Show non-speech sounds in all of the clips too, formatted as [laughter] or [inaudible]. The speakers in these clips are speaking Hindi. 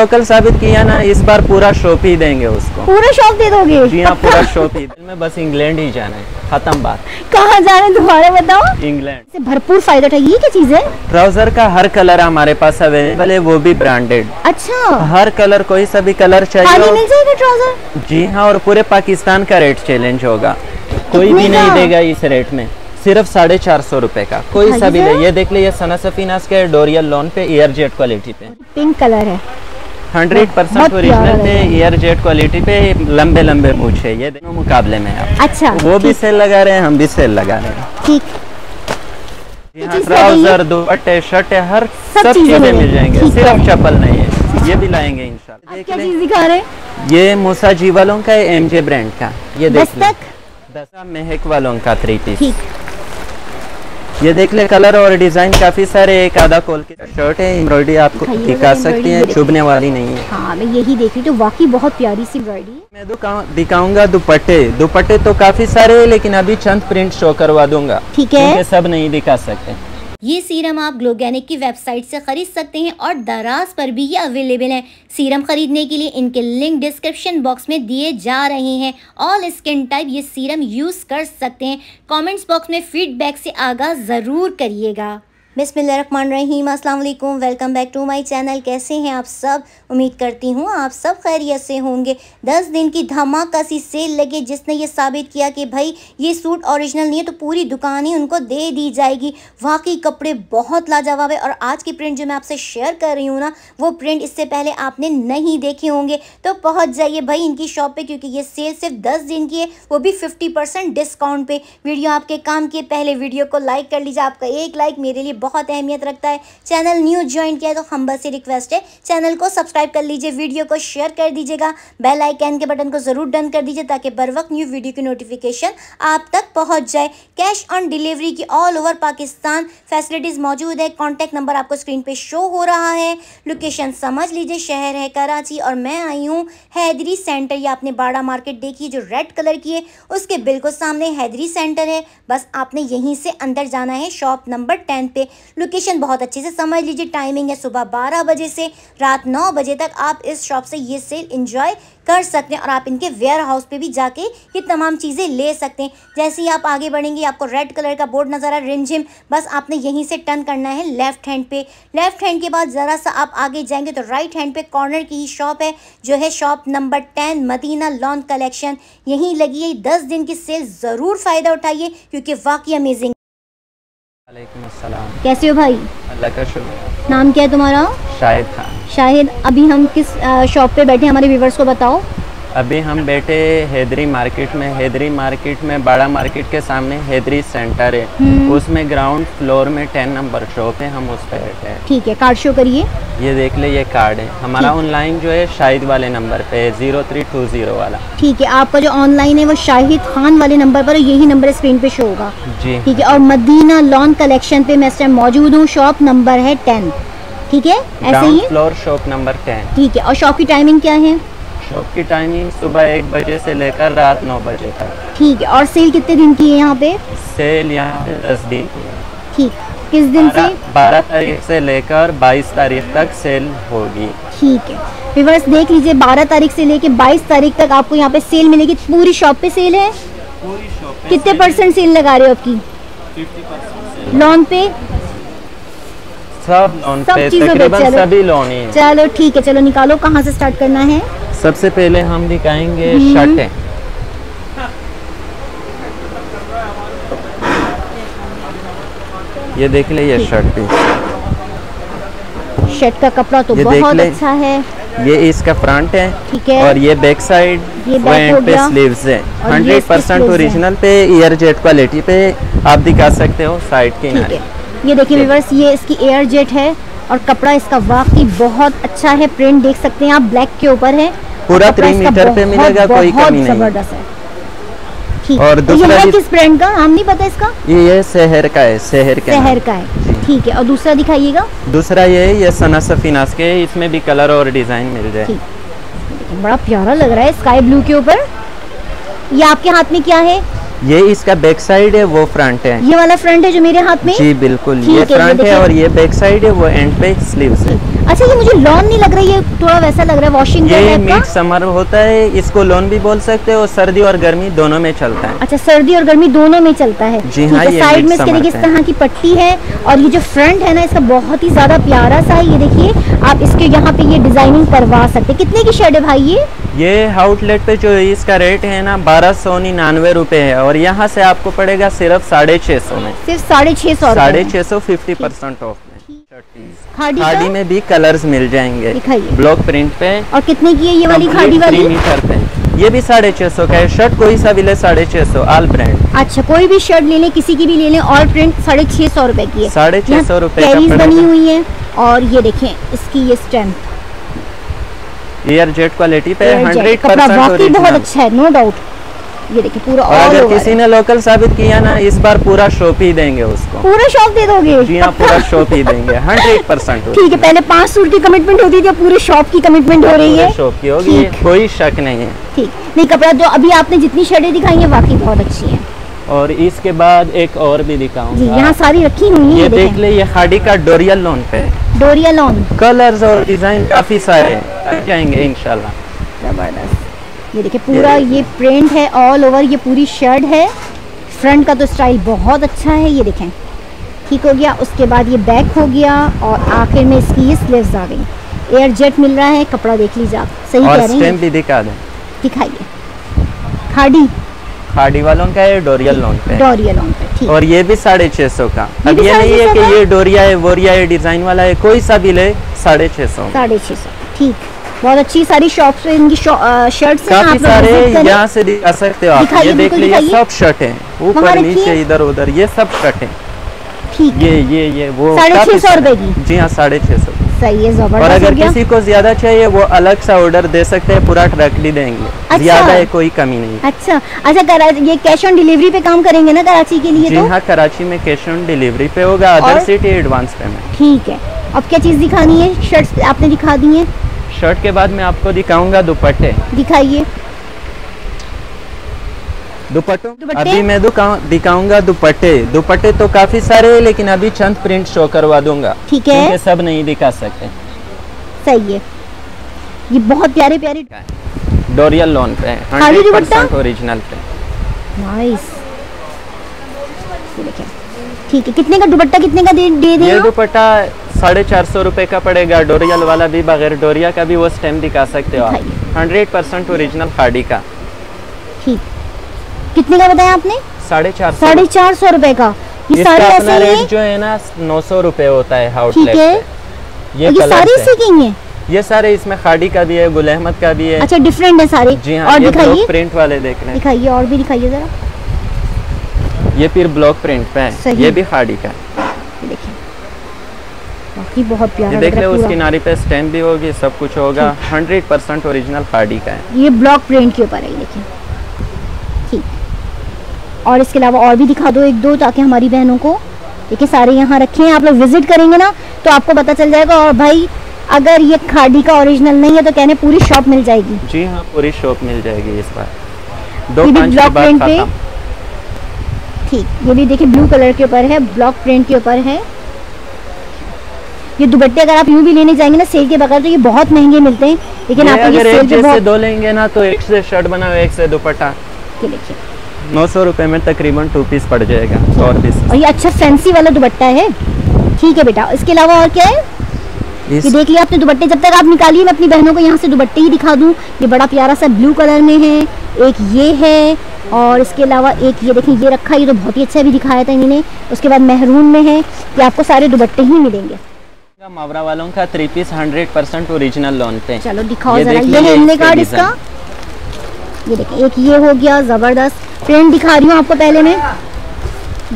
लोकल साबित किया ना इस बार पूरा शॉप ही देंगे उसको। पूरा शॉप दे दोगे? जी हाँ पूरा शॉप ही। में बस इंग्लैंड ही जाना है। खत्म बात। कहाँ जाना है दोबारा बताओ। इंग्लैंड। से भरपूर फ़ायदा उठाइए ये क्या चीज़ है? ट्राउज़र का हर कलर हमारे पास अवेलेबल है वो भी ब्रांडेड अच्छा। हर कलर कोई सा भी कलर चाहिए मिल जाएगा ट्राउज़र? जी हाँ और पूरे पाकिस्तान का रेट चैलेंज होगा। कोई भी नहीं देगा इस रेट में। सिर्फ़ साढ़े चार सौ रूपए का। कोई सा भी ये देख ले ये सना सफीनास के डोरियल लोन पे एयर जेट क्वालिटी पे पिंक कलर है। हंड्रेड परसेंट ओरिजिनल पे एयर जेट क्वालिटी पे लंबे लंबे मूछे ये दोनों मुकाबले में है। आप अच्छा वो भी सेल लगा रहे हैं हम भी सेल लगा रहे हैं। ठीक। यहाँ चीज़ ट्राउज़र दुपट्टे शर्ट हर सब चीज़ें मिल जाएँगे। सिर्फ़ चप्पल नहीं है ये भी लाएँगे इंशाल्लाह। ये मूसा जी वालों का है एमजे ब्रांड का। ये देख दस्तक? महक वालों का थ्री पीस ये देख ले कलर और डिज़ाइन काफ़ी सारे एक आधा कोल के शर्ट है एम्ब्रॉयडरी आपको दिखा सकती है चुभने वाली नहीं है। हाँ मैं यही देख रही तो वाकई बहुत प्यारी सी एम्ब्रॉयडरी मैं दिखाऊँगा दुपट्टे। दुपट्टे तो काफ़ी सारे है लेकिन अभी चंद प्रिंट शो करवा दूँगा। ठीक है। सब नहीं दिखा सकते। ये सीरम आप ग्लोगैनिक की वेबसाइट से खरीद सकते हैं और दराज पर भी ये अवेलेबल है। सीरम खरीदने के लिए इनके लिंक डिस्क्रिप्शन बॉक्स में दिए जा रहे हैं। ऑल स्किन टाइप ये सीरम यूज़ कर सकते हैं। कमेंट्स बॉक्स में फीडबैक से आगाह ज़रूर करिएगा। बिस्मिल्लाहिर्रहमानिर्रहीम अस्सलाम वालेकुम welcome back to my channel कैसे हैं आप सब? उम्मीद करती हूँ आप सब खैरियत से होंगे। दस दिन की धमाका सी सेल लगे, जिसने ये साबित किया कि भाई, ये सूट ओरिजिनल नहीं है तो पूरी दुकान ही उनको दे दी जाएगी। वाकई कपड़े बहुत लाजवाब है, और आज की प्रिंट जो मैं आपसे शेयर कर रही हूँ ना, वो प्रिंट इससे पहले आपने नहीं देखे होंगे। तो पहुँच जाइए भाई इनकी शॉप पर क्योंकि ये सेल सिर्फ़ दस दिन की है, वो भी फिफ्टी डिस्काउंट पर वीडियो आपके काम के पहले वीडियो को लाइक कर लीजिए, आपका एक लाइक मेरे लिए बहुत अहमियत रखता है। चैनल न्यू ज्वाइन किया है तो हम बस से रिक्वेस्ट है। चैनल को सब्सक्राइब कर लीजिए वीडियो को शेयर कर दीजिएगा। बेल आइकन के बटन को ज़रूर डन कर दीजिए ताकि बर वक्त न्यू वीडियो की नोटिफिकेशन आप तक पहुँच जाए। कैश ऑन डिलीवरी की ऑल ओवर पाकिस्तान फैसिलिटीज़ मौजूद है। कॉन्टैक्ट नंबर आपको स्क्रीन पर शो हो रहा है। लोकेशन समझ लीजिए, शहर है कराची और मैं आई हूँ हैदरी सेंटर या आपने बाड़ा मार्केट देखी जो रेड कलर की है। उसके बिल्कुल सामने हैदरी सेंटर है। बस आपने यहीं से अंदर जाना है। शॉप नंबर टेन पे लोकेशन बहुत अच्छे से समझ लीजिए टाइमिंग है सुबह बारह बजे से रात नौ बजे तक आप इस शॉप से ये सेल इंजॉय कर सकते हैं और आप इनके वेयर हाउस पे भी जाके ये तमाम चीज़ें ले सकते हैं। जैसे ही आप आगे बढ़ेंगे, आपको रेड कलर का बोर्ड नज़र आ रिमझिम बस आपने यहीं से टर्न करना है लेफ़्ट हैंड पे। लेफ़्ट हैंड के बाद ज़रा सा आप आगे जाएँगे तो राइट हैंड पे कॉर्नर की ही शॉप है, जो है shop number ten Madina lawn collection यहीं लगी है, दस दिन की सेल ज़रूर फ़ायदा उठाइए, क्योंकि वाकई अमेजिंग कैसे हो भाई? अल्लाह का शुक्र नाम क्या है तुम्हारा? शाहिद खान। शाहिद अभी हम किस शॉप पे बैठे हैं? हमारे व्यूवर्स को बताओ। अभी हम बैठे हैदरी मार्केट में हैदरी मार्केट में बड़ा मार्केट के सामने हैदरी सेंटर है। उसमें ग्राउंड फ्लोर में टेन नंबर शॉप है हम उस पर बैठे हैं। ठीक है कार्ड शो करिए। ये देख ले ये कार्ड है। हमारा ऑनलाइन जो है शाहिद वाले नंबर पे है ज़ीरो थ्री टू ज़ीरो वाला। ठीक है आपका जो ऑनलाइन है वो शाहिद खान वाले नंबर पर यही नंबर स्क्रीन पे शो होगा। जी। ठीक है और मदीना लॉन कलेक्शन पे मैं इस टाइम मौजूद हूँ शॉप नंबर है टेन। ठीक है ऐसे ही? Floor shop number ten. ठीक है और शॉप की टाइमिंग क्या है? शॉप की टाइमिंग सुबह एक बजे से लेकर रात नौ बजे तक। ठीक है और सेल कितने दिन की है यहाँ पे? सेल यहाँ पे दस दिन ठीक किस दिन से? बारह- बारह तारीख से लेकर बाईस तारीख तक सेल होगी। ठीक है विवर्स देख लीजिए 12 तारीख से लेकर बाईस तारीख तक आपको यहाँ पे सेल मिलेगी। पूरी शॉप पे सेल है? पूरी शॉप कितने परसेंट सेल लगा रहे हो आपकी? लॉन पे? सब लोन पे तकरीबन चलो। सभी लोन ही चलो ठीक है चलो निकालो। कहाँ से स्टार्ट करना है? सबसे पहले हम दिखाएँगे हम्म। शर्टें। ये देख ले ये शर्ट पीस शर्ट का कपड़ा तो बहुत। अच्छा है। ये इसका फ्रंट है ठीक है। और ये बैक साइड पे। स्लीव्स है। हंड्रेड परसेंट ओरिजिनल पे ईयर जेट क्वालिटी पे आप दिखा सकते हो साइड के किनारे ये देखिए विवर्स ये इसकी एयर जेट है और कपड़ा इसका वाकई बहुत अच्छा है। प्रिंट देख सकते हैं आप ब्लैक के ऊपर है। पूरा इसका मीटर पे मिलेगा, कोई कमी नहीं। ज़बरदस्त है। और ये दूसरा किस ब्रांड का? नाम नहीं पता इसका? ये ये शहर का है शहर के शहर का है। ठीक है और दूसरा दिखाइएगा। दूसरा ये है ये सना सफीनास के इसमें भी कलर और डिज़ाइन मिल जाए। बड़ा प्यारा लग रहा है स्काई ब्लू के ऊपर। ये आपके हाथ में क्या है? ये इसका बैक साइड है वो फ्रंट है। ये वाला फ्रंट है जो मेरे हाथ में? जी बिल्कुल। ये फ्रंट है और ये बैक साइड है वो एंड पे स्लीव है। अच्छा ये मुझे लॉन नहीं लग रही है थोड़ा वैसा लग रहा है वॉशिंग ये मिड समर होता है इसको लोन भी बोल सकते हो सर्दी और गर्मी दोनों में चलता है। अच्छा सर्दी और गर्मी दोनों में चलता है। जी हाँ, ये साइड में इसके देखिए इस तरह की पट्टी है और ये जो फ्रंट है ना इसका बहुत ही ज़्यादा प्यारा सा है ये देखिए आप इसके यहाँ पे ये डिज़ाइनिंग करवा सकते हैं। कितने की शर्ट है भाई ये? ये आउटलेट पे जो इसका रेट है ना बारह सौ निन्यानवे रूपए है और यहाँ से आपको पड़ेगा सिर्फ़ साढ़े छः सौ में। सिर्फ़ साढ़े छह सौ साढ़े में। छः सौ फिफ्टी परसेंट ऑफ़ खाड़ी खाड़ी में भी कलर्स मिल जाएँगे। ब्लॉक प्रिंट पे। और कितने की है ये वाली खाड़ी वाली? मीटर पे। ये भी साढ़े छह सौ का है। शर्ट कोई सा भी ले साढ़े छः सौ ऑल ब्रांड अच्छा कोई भी शर्ट ले लें किसी की भी ले लें ऑल प्रिंट साढ़े छह सौ रूपए की है। साढ़े छः सौ रुपए बनी हुई है। और ये देखें इसकी ये स्ट्रेंथ एयर जेट क्वालिटी पे हंड्रेड वाकई बहुत अच्छा है नो डाउट ये देखिए पूरा और अगर किसी ने लोकल साबित किया ना इस बार पूरा शॉप ही देंगे उसको। पूरा शॉप दे दोगे? जी हाँ पूरा शॉप ही देंगे हंड्रेड परसेंट ठीक है पहले पाँच सूट की कमिटमेंट होती थी पूरे शॉप की कमिटमेंट हो रही है। शॉप की होगी कोई शक नहीं है। ठीक। नहीं कपड़ा जो अभी आपने जितनी शर्टें दिखाई है वाकई बहुत अच्छी है। और इसके बाद एक और भी दिखाऊँगा। यहाँ सारी रखी हुई हैं ये देख ले ये खाड़ी का डोरिया लोन पे। डोरिया लॉन कलर्स और डिज़ाइन काफ़ी सारे। आ जाएँगे इंशाल्लाह। ज़बरदस्त। ये देखिए पूरा ये प्रिंट है ऑल ओवर ये पूरी शर्ट है। फ्रंट का तो स्टाइल बहुत अच्छा है ये देखें। ठीक हो गया उसके बाद ये बैक हो गया और आखिर में इसकी ये स्लीव्स आ गई। एयर जेट मिल रहा है कपड़ा देख लीजिए आप। सही कह रहे हैं? भी दिखा दें। दिखाइए। खाड़ी। खाड़ी वालों का है डोरियल लोन पे। डोरिया लॉन पे ठीक। और ये भी साढ़े छः सौ का। अब ये नहीं है कि ये डोरिया है वोरिया है डिज़ाइन वाला है कोई सा भी ले साढ़े छः सौ। साढ़े छः सौ ठीक। बहुत अच्छी सारी शॉप्स इनकी शर्ट्स हैं काफ़ी आप सारे यहाँ से दिखा सकते हो आप। ये देख लीजिए सब शर्ट है। ऊपर नीचे इधर उधर ये सब शर्ट है। ठीक ये ये ये वो साढ़े काफ़ी छः सौ रुपए की? जी हाँ साढ़े छः सौ। सही है और ज़बरदस्त हो अगर किसी को ज़्यादा चाहिए वो अलग सा ऑर्डर दे सकते हैं पूरा ट्रक भी देंगे। अच्छा। ज़्यादा है कोई कमी नहीं। अच्छा अच्छा करा ये कैश ऑन डिलीवरी पे काम करेंगे ना कराची के लिए जी तो? हाँ कराची में कैश ऑन डिलीवरी पे होगा अदर सिटी एडवांस पेमेंट ठीक है। अब क्या चीज़ दिखानी है? शर्ट्स आपने दिखा दी है। शर्ट के बाद मैं आपको दिखाऊँगा दुपट्टे। दिखाइए। दुपट्टों? अभी मैं दिखाऊँगा दुपट्टे। दुपट्टे तो काफ़ी सारे हैं लेकिन अभी चंद प्रिंट शो करवा दूँगा। ठीक है। क्योंकि सब नहीं दिखा सकते सही है। ये बहुत प्यारे प्यारे डोरियल लोन पे है। ओरिजिनल पे। नाइस। ठीक है कितने का दुपट्टा कितने का दे दे दें ये दुपट्टा साढ़े चार सौ रुपए का पड़ेगा डोरियल वाला भी बगैर डोरिया का भी वो स्टेम दिखा सकते हो आप। हंड्रेड परसेंट ओरिजिनल खाड़ी का। ठीक। कितने का बताया आपने? साढ़े चार साढ़े चार सौ रुपए का। ये सारे ऐसे ही रेट जो है ना नौ सौ रुपए होता है ठीक आउटलेट है ये ये सारे इसी की हैं ये सारे इसमें खाड़ी का भी है गुल अहमद का भी है। अच्छा डिफरेंट है सारे। जी हाँ और ये ब्लॉक प्रिंट वाले देख रहे हैं। दिखाइए और भी दिखाइए जरा। ये फिर ब्लॉक प्रिंट पे है। ये भी खाड़ी का है। बाकी बहुत प्यारा ये देख रहा ले है उसकी नारी पे स्टैम्प भी होगी सब कुछ होगा। हंड्रेड परसेंट ओरिजिनल खाड़ी का है। ये ब्लॉक प्रिंट के ऊपर है देखिए। ठीक। और इसके अलावा और भी दिखा दो एक दो ताकि हमारी बहनों को। देखिए सारे यहाँ रखे हैं। आप लोग विज़िट करेंगे ना तो आपको पता चल जाएगा। और भाई अगर ये खाड़ी का ओरिजिनल नहीं है तो कहने पूरी शॉप मिल जाएगी। जी हाँ पूरी शॉप मिल जाएगी इस बार। दो ब्लॉक प्रिंट पे। ठीक ये भी देखिए ब्लू कलर के ऊपर है ब्लॉक प्रिंट के ऊपर है। ये दुपट्टे अगर आप यूँ भी लेने जाएँगे ना सेल के बगैर तो ये बहुत महँगे मिलते हैं। लेकिन आप अगर सेल एक पे जैसे बहुत दो लेंगे ना तो एक से शर्ट बनाओ एक से दुपट्टा। नौ सौ रुपये में तकरीबन टू पीस पड़ जाएगा और पीस और ये अच्छा फैंसी वाला दुपट्टा है। ठीक है बेटा इसके अलावा और क्या है? ये देख लिया आपने दुपट्टे जब तक आप निकालिए मैं अपनी बहनों को यहाँ से दुपट्टे ही दिखा दूँ। ये बड़ा प्यारा सा ब्लू कलर में है एक ये है और इसके अलावा एक ये देखें ये रखा है, ये तो बहुत ही अच्छा भी दिखाया था इन्होंने। उसके बाद मेहरून में है ये आपको सारे दुपट्टे ही मिलेंगे। मावरा वालों का three piece hundred percent original lawn पे। चलो दिखाओ ये जरा ये है इसके कार्ड इसका। ये देखिए एक ये हो गया ज़बरदस्त। प्रिंट दिखा रही हूँ आपको पहले मैं।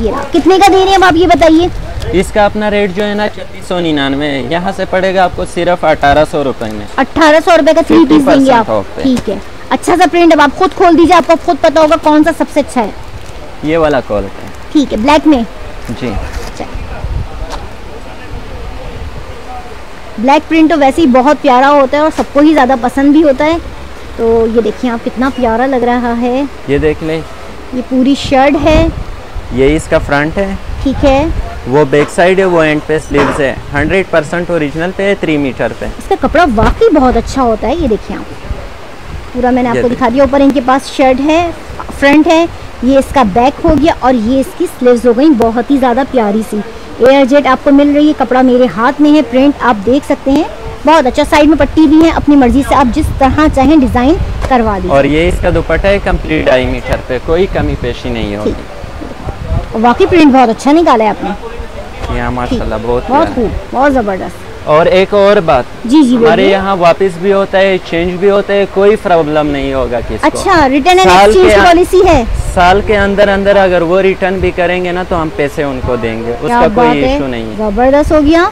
ये कितने का दे रहे हैं आप ये बताइए? इसका अपना रेट जो है ना छत्तीस सौ निन्यानवे यहाँ से पड़ेगा आपको सिर्फ़ अठारह सौ रूपए में। अठारह सौ रूपए का थ्री पीस 50% देंगे आप। ठीक है। अच्छा सा प्रिंट अब आप खुद खोल दीजिए आपको खुद पता होगा कौन सा सबसे अच्छा है। ये वाला कॉल ठीक है ब्लैक में। जी। ब्लैक प्रिंट तो वैसे ही बहुत प्यारा होता है और सबको ही ज़्यादा पसंद भी होता है। तो ये देखिए आप कितना प्यारा लग रहा है। ये देख ले। ये पूरी शर्ट है। ये इसका फ्रंट है। ठीक है। वो बैक साइड है वो एंड पे स्लीव्स है। हंड्रेड परसेंट ओरिजिनल पे है थ्री मीटर पे। इसका कपड़ा वाकई बहुत अच्छा होता है ये देखिए आप। पूरा मैंने आपको दिखा। दिया ऊपर इनके पास शर्ट है फ्रंट है। ये इसका बैक हो गया और ये इसकी स्लीव्स हो गई बहुत ही ज़्यादा प्यारी सी। एयर जेट आपको मिल रही है कपड़ा मेरे हाथ में है प्रिंट आप देख सकते हैं। बहुत अच्छा साइड में पट्टी भी है अपनी मर्ज़ी से आप जिस तरह चाहें डिज़ाइन करवा दीजिए। और ये इसका दुपट्टा है कंप्लीट ढाई मीटर पे कोई कमी पेशी नहीं होगी। वाकई प्रिंट बहुत अच्छा निकाला है आपने। यहाँ माशाल्लाह बहुत बहुत खूब बहुत ज़बरदस्त। और एक और बात जी जी हमारे यहाँ वापस भी होता है चेंज भी होता है कोई प्रॉब्लम नहीं होगा किसको। अच्छा रिटर्न एंड एक्सचेंज पॉलिसी है। साल के अंदर अंदर अगर वो रिटर्न भी करेंगे ना तो हम पैसे उनको देंगे। उसका कोई है? इशू नहीं है। ज़बरदस्त हो गया।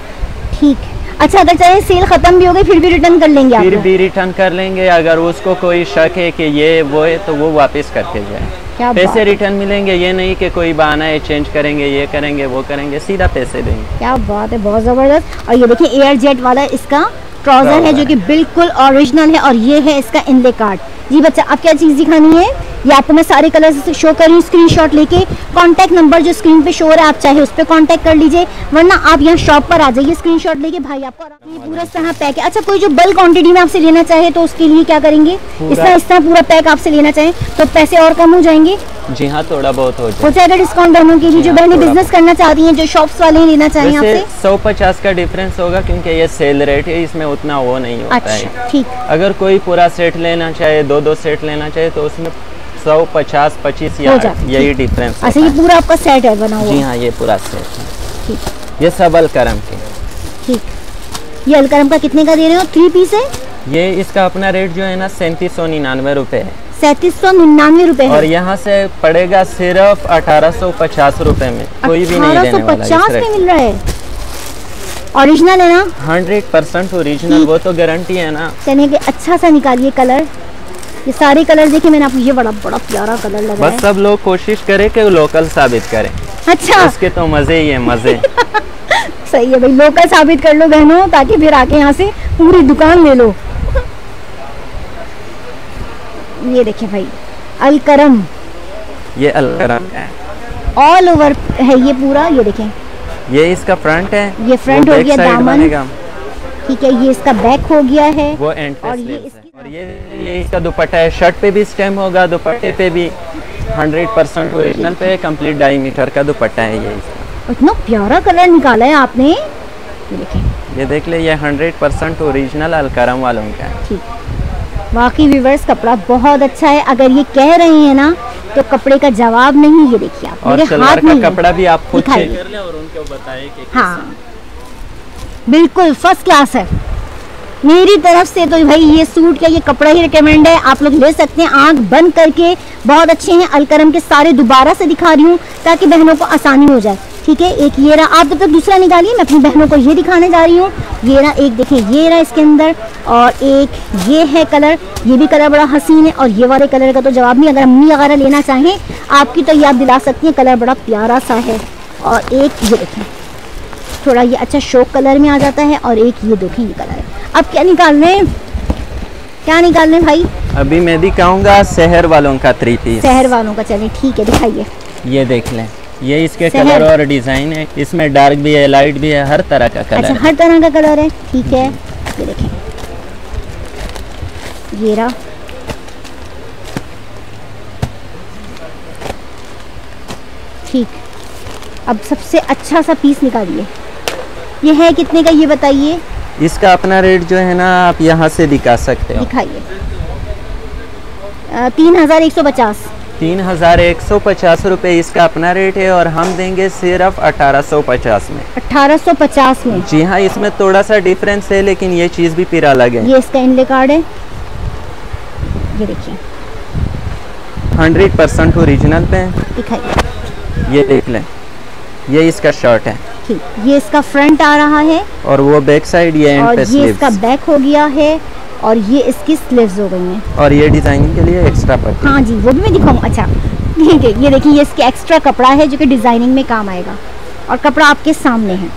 ठीक। अच्छा अगर चाहे सेल खत्म भी हो गई फिर भी रिटर्न कर लेंगे फिर भी रिटर्न कर लेंगे। अगर उसको कोई शक है कि ये वो है तो वो वापस करके जाए। पैसे रिटर्न मिलेंगे ये नहीं कि कोई बहाना है चेंज करेंगे ये करेंगे वो करेंगे सीधा पैसे देंगे। क्या बात है बहुत ज़बरदस्त। और ये देखिए एयर जेट वाला इसका ट्राउज़र है जो कि बिल्कुल ओरिजिनल है और ये है इसका इनले कार्ड जी बच्चा आप क्या चीज़ दिखानी है? ये आपको मैं सारे कलर शो कर रही हूँ स्क्रीनशॉट लेके। कांटेक्ट नंबर जो स्क्रीन पे शो हो रहा है आप चाहे उस पर कांटेक्ट कर लीजिए वरना आप यहाँ शॉप पर आ जाइए स्क्रीनशॉट लेके। भाई आपको ये पूरा तरह पैक है। अच्छा कोई जो बल्क क्वांटिटी में आपसे लेना चाहे तो उसके लिए क्या करेंगे? इस तरह इस तरह पूरा पैक आपसे लेना चाहे तो पैसे और कम हो जाएँगे? जी हाँ थोड़ा बहुत हो हो जाएगा डिस्काउंट बहनों के लिए। जो हाँ, बहनें बिज़नेस करना चाहती हैं जो शॉप्स वाले लेना चाहें वैसे आपसे। सौ पचास का डिफरेंस होगा क्योंकि ये सेल रेट है इसमें उतना वो नहीं होता अच्छा, है। ठीक। अगर कोई पूरा सेट लेना चाहे दो दो सेट लेना चाहे तो उसमें सौ पचास पच्चीस यही डिफरेंस अच्छा ये पूरा आपका सेट है बना हुआ। जी हाँ ये पूरा सेट है। ठीक। ये सब अलकरम के। ठीक। ये अलकरम का कितने का दे रहे हो? थ्री पीस है? ये इसका अपना रेट जो है ना सैंतीस सौ निन्यानवे रुपये है। सैंतीस सौ निन्यानवे रुपए और यहाँ से पड़ेगा सिर्फ़ अठारह सौ पचास रूपए में। कोई भी नहीं देने वाला पचास में मिल रहा है? ओरिजिनल है ना? हंड्रेड परसेंट ओरिजिनल वो तो गारंटी है ना। चलिए कि अच्छा सा निकालिए कलर ये सारे कलर देखिए मैंने आपको ये बड़ा बड़ा प्यारा कलर लगा बस सब लोग कोशिश करें कि लोकल साबित करें। अच्छा। उसके तो मज़े ही है मज़े। [laughs] सही है भाई लोकल साबित कर लो बहनों ताकि फिर आके यहाँ से पूरी दुकान ले लो। [laughs] ये देखिए भाई अलकरम। ये अलकरम है। ऑल ओवर है ये पूरा ये देखें। ये इसका फ्रंट है। ये फ्रंट हो गया, दामन। ठीक है ये इसका बैक हो गया है। वो एंड और ये इसकी- और ये ये इसका दुपट्टा है। शर्ट पे भी स्टेम होगा दुपट्टे पे भी। हंड्रेड परसेंट ओरिजिनल पे कंप्लीट ढाई मीटर का दुपट्टा है ये इतना प्यारा कलर निकाला है आपने। ये देख। ले ये हंड्रेड परसेंट ओरिजिनल अलकरम वालों का ठीक। वाकई विवर्स कपड़ा बहुत अच्छा है। अगर ये कह रहे हैं ना तो कपड़े का जवाब नहीं ये देखिए आप। और मेरे हाथ में। कपड़ा भी आप खुद चेक कर लें और उनको बताएँ कि हाँ। बिल्कुल फ़र्स्ट क्लास है। मेरी तरफ़ से तो भाई ये सूट का ये कपड़ा ही रिकमेंड है। आप लोग ले सकते हैं। आँख बंद करके बहुत अच्छे हैं। अलकरम के सारे दोबारा से दिखा रही हूँ, ताकि बहनों को आसानी हो जाए। ठीक है, एक ये रहा। आप जब तक तो दूसरा निकालिए मैं अपनी बहनों को ये दिखाने जा रही हूँ। ये रहा, एक देखिए ये रहा इसके अंदर, और एक ये है कलर। ये भी कलर बड़ा हसीन है, और ये वाले कलर का तो जवाब नहीं। अगर अम्मी वगैरह लेना चाहें, आपकी तो याद दिला सकती हैं। कलर बड़ा प्यारा सा है। और एक ये देखें। थोड़ा ये अच्छा शोक कलर में आ जाता है और एक ये देखें ये कलर अब क्या निकाल रहे हैं? क्या निकाल रहे हैं भाई? अभी मैं दिखाऊँगा शहर वालों का थ्री पीस शहर वालों का चलिए ठीक है दिखाइए। ये देख लें। ये इसके कलर और डिज़ाइन है। इसमें डार्क भी है लाइट भी है हर तरह का अच्छा कलर है। हर तरह का कलर है। ठीक है। ये देखें। ये रहा। ठीक। अब सबसे अच्छा सा पीस निकालिए। ये है कितने का ये बताइए। इसका अपना रेट जो है ना आप यहाँ से दिखा सकते हो। दिखाइए। तीन हज़ार एक सौ पचास। तीन हज़ार एक सौ पचास रुपये इसका अपना रेट है और हम देंगे सिर्फ़ अठारह सौ पचास में। अठारह सौ पचास में। जी हाँ इसमें थोड़ा सा डिफरेंस है लेकिन ये चीज़ भी फिर अलग है। ये इसका इनले कार्ड है। ये देखिए। हंड्रेड परसेंट ओरिजिनल पे दिखाइए। ये देख लें। ये इसका शर्ट है। ठीक ये इसका फ्रंट आ रहा है। और वो बैक साइड ये एंड और ये इसका बैक हो गया है और ये इसकी स्लीव्स हो गई हैं। और ये डिज़ाइनिंग के लिए एक्स्ट्रा पट्टी। हाँ जी वो भी मैं दिखाऊँ। अच्छा ठीक है ये देखिए ये इसके एक्स्ट्रा कपड़ा है जो कि डिज़ाइनिंग में काम आएगा। और कपड़ा आपके सामने है।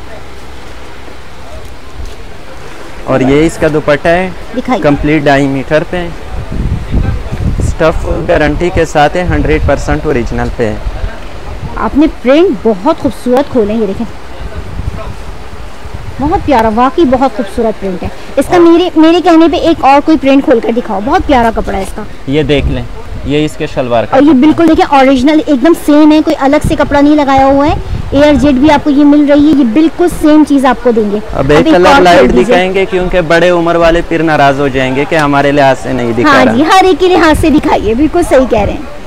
और ये इसका दुपट्टा है। कंप्लीट ढाई मीटर पे। स्टफ़ गारंटी के साथ है हंड्रेड परसेंट ओरिजिनल पे है। आपने प्रिंट बहुत खूबसूरत खोले ये देखें। बहुत प्यारा वाकई बहुत खूबसूरत प्रिंट है। इसका मेरे मेरे कहने पे एक और कोई प्रिंट खोल कर दिखाओ। बहुत प्यारा कपड़ा है इसका। ये देख लें ये इसके शलवार का और ये बिल्कुल देखिए ओरिजिनल एकदम सेम है कोई अलग से कपड़ा नहीं लगाया हुआ है। एयर जेट भी आपको ये मिल रही है ये बिल्कुल सेम चीज़ आपको देंगे। अब एक कलर लाइट दिखाएँगे क्योंकि बड़े उम्र वाले फिर नाराज़ हो जाएँगे कि हमारे लिहाज से नहीं दिखा हाँ जी हर एक के लिहाज से दिखाइए बिल्कुल सही कह रहे हैं।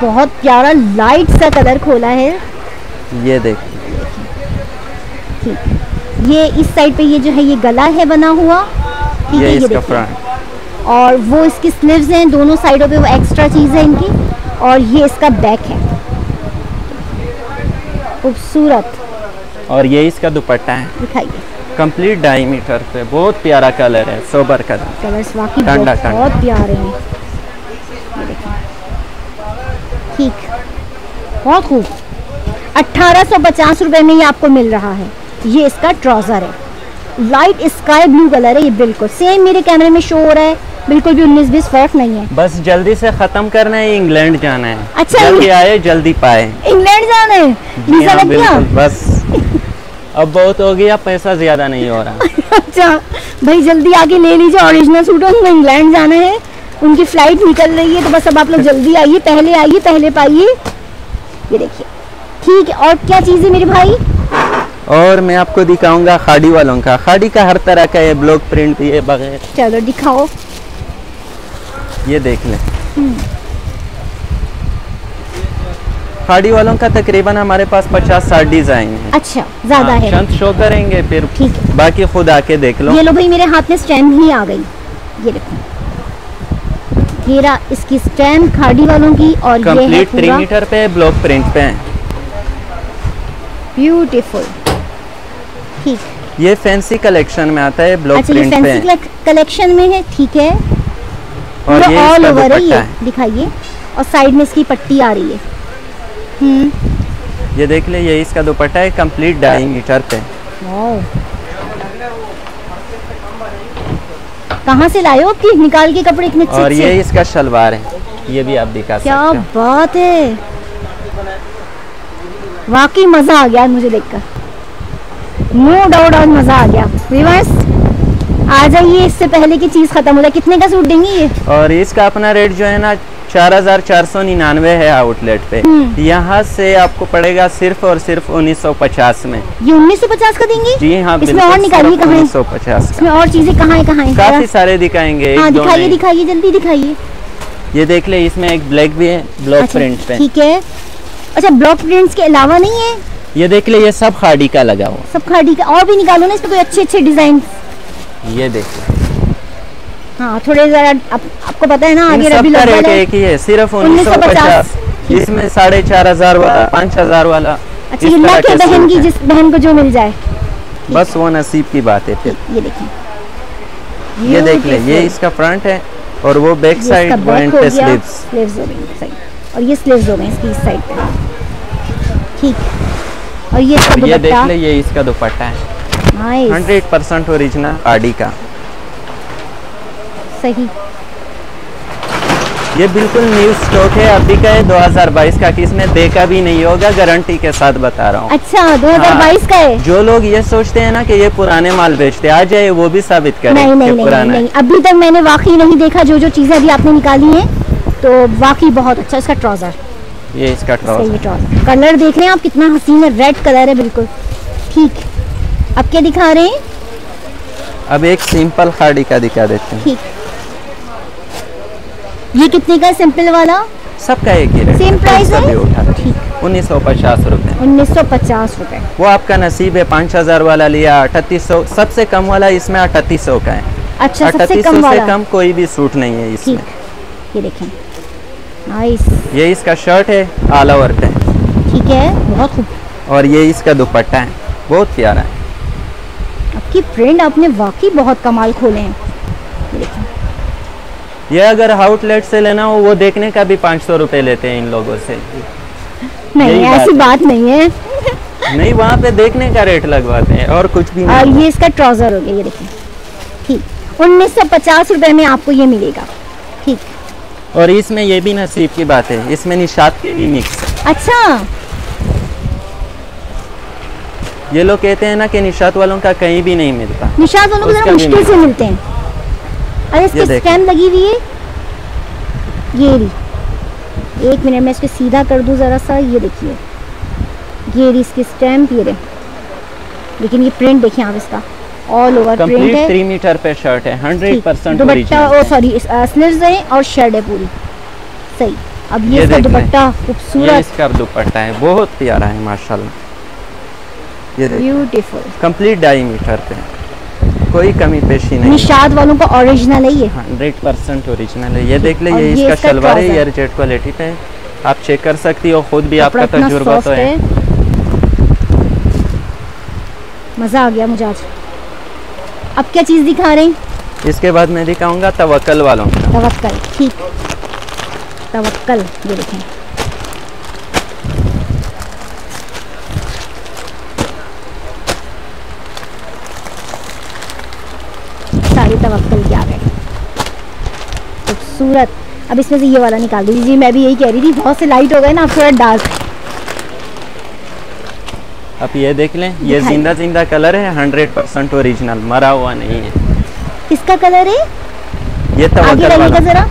बहुत प्यारा लाइट सा कलर खोला है। ये देख। ठीक। ये इस साइड पे ये जो है ये गला है बना हुआ। ठीक ये है ये इसका देखिए। फ्रंट और वो इसकी स्लीव्स हैं दोनों साइडों पे वो एक्स्ट्रा चीज़ है इनकी। और ये इसका बैक है। खूबसूरत। और ये इसका दुपट्टा है। दिखाइए। कंप्लीट डायमीटर पे बहुत प्यारा कलर है सोबर कलर कलर्स वाकई बहुत प्यारे हैं। बहुत खूब। अट्ठारह सौ पचास रुपये में ये आपको मिल रहा है। ये इसका ट्राउज़र है। लाइट स्काई ब्लू कलर है ये बिल्कुल। सेम मेरे कैमरे में शो हो रहा है। बिल्कुल भी उन्नीस बीस फ़र्क नहीं है। बस जल्दी से खत्म करना है इंग्लैंड जाना है। अच्छा, जल्दी आए जल्दी पाए। इंग्लैंड जाना है? वीज़ा हाँ, लग गया? बस। अब बहुत हो गया पैसा ज़्यादा नहीं हो रहा। अच्छा भाई जल्दी आके ले लीजिए ओरिजिनल सूट उनको इंग्लैंड जाना है। उनकी फ़्लाइट निकल रही है तो बस अब आप लोग जल्दी आइए पहले आइए पहले पाइए। ये देखिए। ठीक है और क्या चीज़ है मेरे भाई? और मैं आपको दिखाऊँगा खाड़ी वालों का। खाड़ी का हर तरह का ये ब्लॉक प्रिंट ये बगैर। चलो दिखाओ। ये देख लें। खाड़ी वालों का तकरीबन हमारे पास 50-60 डिज़ाइन है। अच्छा ज़्यादा हाँ, है। चंद शो करेंगे फिर। ठीक है। बाकी खुद आके देख लो। ये लो भाई मेरे हाथ में स्टैम्प ही आ गई। ये देखो। रहा इसकी स्टैम्प खाड़ी वालों की और ये है पे ब्लॉक प्रिंट पे। ब्यूटीफुल ठीक। ये फैंसी कलेक्शन में आता है ब्लॉक अच्छा प्रिंट पे। फैंसी कलेक्शन में है ठीक है। और ये ऑल ओवर है ये दिखाइए। और साइड में इसकी पट्टी आ रही है। हम्म। ये देख ले ये इसका दुपट्टा है कंप्लीट ढाई मीटर पे। वाओ कहाँ से लाए हो? कि निकाल के कपड़े इतने और ये इसका शलवार है। ये भी आप दिखा क्या सकते क्या बात है। वाकई मज़ा आ गया मुझे देखकर। नो डाउट आज मज़ा आ गया। रिवर्स आ जाइए इससे पहले की चीज़ खत्म हो जाए कितने का सूट देंगे ये? और इसका अपना रेट जो है ना चार हज़ार चार सौ निन्यानवे है आउटलेट पे। हम्म। यहाँ से आपको पड़ेगा सिर्फ़ और सिर्फ़ उन्नीस सौ पचास में। ये उन्नीस सौ पचास का देंगे? जी हाँ इसमें और निकालिए कहाँ है? उन्नीस सौ पचास इसमें और चीज़ें कहाँ है कहाँ है? काफ़ी सारे दिखाएँगे हाँ दिखाइए दिखाइए जल्दी दिखाइए। ये देख ले इसमें एक ब्लैक भी है ब्लॉक अच्छा प्रिंट पे। ठीक है। अच्छा ब्लॉक प्रिंट्स के अलावा नहीं है? ये देख ले ये सब खाड़ी का लगा हुआ। सब खाड़ी का और भी निकालो ना इसमें कोई अच्छे अच्छे डिज़ाइन ये देख ले। हाँ थोड़े जरा आप, आपको पता है ना आगे रबी रेट एक ही है सिर्फ़ उन्नीस सौ पचास। इसमें साढ़े चार हज़ार वाला पाँच हज़ार वाला अच्छा ये लक है के बहन की जिस बहन को जो मिल जाए। बस वो नसीब की बात है फिर। ये देखें ये देख ले ये इसका फ्रंट है और वो बैक साइड हो पे स्लीव्स स्लीव्स हो गई और ये स्लीव्स हो गए इसकी इस साइड पे। ठीक। और ये इसका ये देख ले ये इसका दुपट्टा है। नाइस हंड्रेड परसेंट ओरिजिनल आडी का। सही। ये बिल्कुल न्यू स्टॉक है। अभी का है 2022 का कि इसमें देखा भी नहीं होगा गारंटी के साथ बता रहा हूँ। अच्छा 2022 हाँ, का है। जो लोग ये सोचते हैं ना कि ये पुराने माल बेचते हैं आ जाए वो भी साबित करें नहीं नहीं नहीं पुराना नहीं अभी तक मैंने वाकई नहीं देखा जो जो चीज़ें अभी आपने निकाली हैं। तो वाकई बहुत अच्छा इसका ट्राउज़र ये इसका ट्राउज़र कलर देख रहे हैं आप कितना हसीन है रेड कलर है बिल्कुल। ठीक। अब क्या दिखा रहे हैं? अब एक सिंपल खाड़ी का दिखा देते हैं। ठीक। ये कितने का सिंपल वाला? सबका एक ही रेट Same price है? उठा उन्नीस सौ पचास रूपए। उन्नीस सौ पचास रुपये वो आपका नसीब है पाँच हज़ार वाला लिया अठतीस सौ सबसे कम वाला इसमें अठतीस सौ का है। अच्छा सबसे अठतीस कम सौ से वाला। कम कोई भी सूट नहीं है इसमें। ठीक। ये देखें। नाइस ये इसका शर्ट है ऑल ओवर पे ठीक है बहुत खूब। और ये इसका दुपट्टा है बहुत प्यारा है। आपकी प्रिंट आपने वाकई बहुत कमाल खोले हैं। ये अगर आउटलेट से लेना हो वो देखने का भी पाँच सौ रुपये लेते हैं इन लोगों से। नहीं यही बात ऐसी बात नहीं है। नहीं वहाँ पे देखने का रेट लगवाते हैं और कुछ भी और नहीं। ये इसका ट्राउज़र हो गया ये देखिए। ठीक। उन्नीस सौ पचास रुपये में आपको ये मिलेगा। ठीक। और इसमें ये भी नसीब की बात है इसमें निशात के भी मिक्स है। अच्छा। ये लोग कहते हैं ना कि निशात वालों का कहीं भी नहीं मिलता। निशाद वालों को मुश्किल से मिलते हैं। अरे इसकी। स्टैम्प लगी हुई है। ये रही एक मिनट में इसको सीधा कर दूँ जरा सा ये देखिए। ये रही इसकी स्टैम्प ये रहे। लेकिन ये प्रिंट देखिए आप इसका। ऑल ओवर प्रिंट है। थ्री मीटर पे शर्ट है। हंड्रेड परसेंट दुपट्टा ओ सॉरी स्लीव्स है और शर्ट है पूरी। सही। अब ये ये इसका दुपट्टा खूबसूरत। इसका दुपट्टा है। बहुत प्यारा है माशाल्लाह। ये ब्यूटीफुल कंप्लीट ढाई मीटर पे। कोई कमी पेशी नहीं। निशाद वालों का ओरिजिनल है ये। हंड्रेड परसेंट ओरिजिनल है। ये देख ले ये इसका शलवार है trouser। ये जेट क्वालिटी पे आप चेक कर सकती हो खुद भी आपका तजुर्बा तो है। मज़ा आ गया मुझे आज। अब क्या चीज़ दिखा रहे हैं? इसके बाद मैं दिखाऊँगा तवक्कल वालों का। तवक्कल ठीक। तवक्कल ये देखें। सारे तवक्कल के आ गए खूबसूरत। अब इसमें से ये वाला निकाल दीजिए जी मैं भी यही कह रही थी बहुत से लाइट हो गए ना थोड़ा डार्क अब ये देख लें ये ज़िंदा ज़िंदा कलर है हंड्रेड परसेंट ओरिजिनल मरा हुआ नहीं है। किसका कलर है? ये आगे वाला। जरा।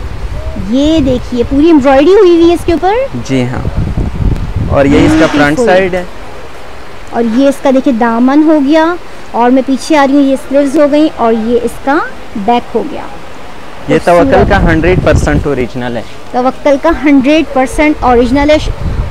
ये देखिए पूरी एम्ब्रॉयडरी हुई हुई है इसके ऊपर। जी हाँ। और ये इसका फ्रंट साइड है। और ये इसका देखिए दामन हो गया। और मैं पीछे आ रही हूँ ये स्लीव्स हो गई। और ये इसका बैक हो गया। ये तवक्कल का हंड्रेड परसेंट ओरिजिनल है। तवक्कल का हंड्रेड परसेंट ओरिजिनल है।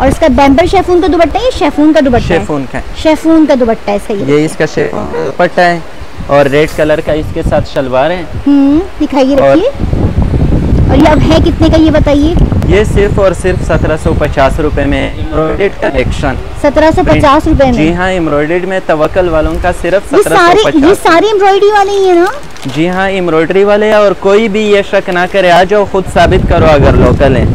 और इसका बैम्बर शेफून का दुपट्टा है शेफून का दुपट्टा शेफून का शेफून का दुपट्टा है इसका ये इसका दुपट्टा है। और रेड कलर का इसके साथ शलवार है। हम्म दिखाइए और- रखिए। और ये अब है कितने का ये बताइए। ये सिर्फ़ और सिर्फ़ सत्रह सौ पचास रूपए में एम्ब्रॉयडेड कलेक्शन सत्रह सौ पचास रुपए जी में हाँ एम्ब्रॉयडेड में तवक्कल वालों का सिर्फ़ सत्रह ये सारे एम्ब्रॉयडरी वाले ही है ना? जी हाँ एम्ब्रॉयडरी वाले और कोई भी ये शक ना करे आ जाओ खुद साबित करो अगर लोकल है।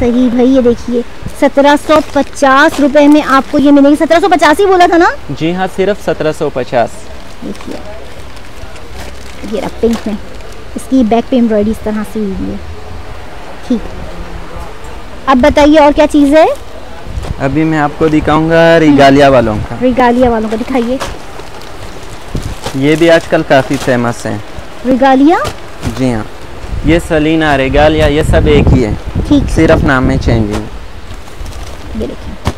सही भाई ये देखिए सत्रह सौ पचास रुपए में आपको ये मिलेगी। सत्रह सौ पचास ही बोला था ना? जी हाँ सिर्फ़ सत्रह सौ पचास। देखिए ये पिंक में। इसकी बैक पे एम्ब्रॉयडरी इस तरह से हुई है। ठीक। अब बताइए और क्या चीज़ है? अभी मैं आपको दिखाऊँगा रिगालिया वालों का। रिगालिया वालों को दिखाइए। ये भी आजकल काफ़ी फ़ेमस है। रिगालिया? जी हाँ। ये सलीना रेगालिया ये सब एक ही है। ठीक। सिर्फ़ नाम में चेंजिंग ये देखिए।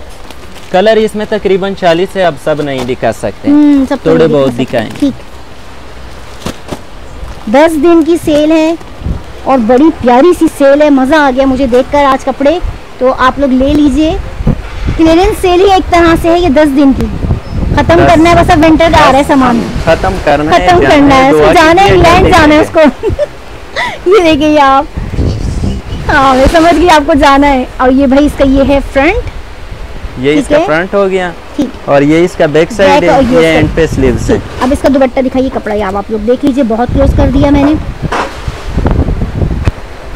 कलर इसमें तकरीबन 40 है अब सब नहीं दिखा सकते। हम्म सब तो थोड़े बहुत हैं। दिखाएँ। ठीक। दस दिन की सेल है और बड़ी प्यारी सी सेल है। मज़ा आ गया मुझे देखकर आज कपड़े। तो आप लोग ले लीजिए। क्लियरेंस सेल ही एक तरह से है ये दस दिन की। खत्म करना है बस अब विंटर का आ रहा है सामान। खत्म करना खत्म करना है उसको। जाना है इंग्लैंड जाना है उसको। [laughs] ये देखिए आप। हाँ मैं समझ गई आपको जाना है। और ये भाई इसका ये है फ्रंट ये इसका फ्रंट हो गया। और ये इसका बैक साइड है ये ये एंड पे स्लीव्स है। अब इसका दुपट्टा दिखाइए कपड़ा यहाँ आप लोग देख लीजिए बहुत क्लोज कर दिया मैंने।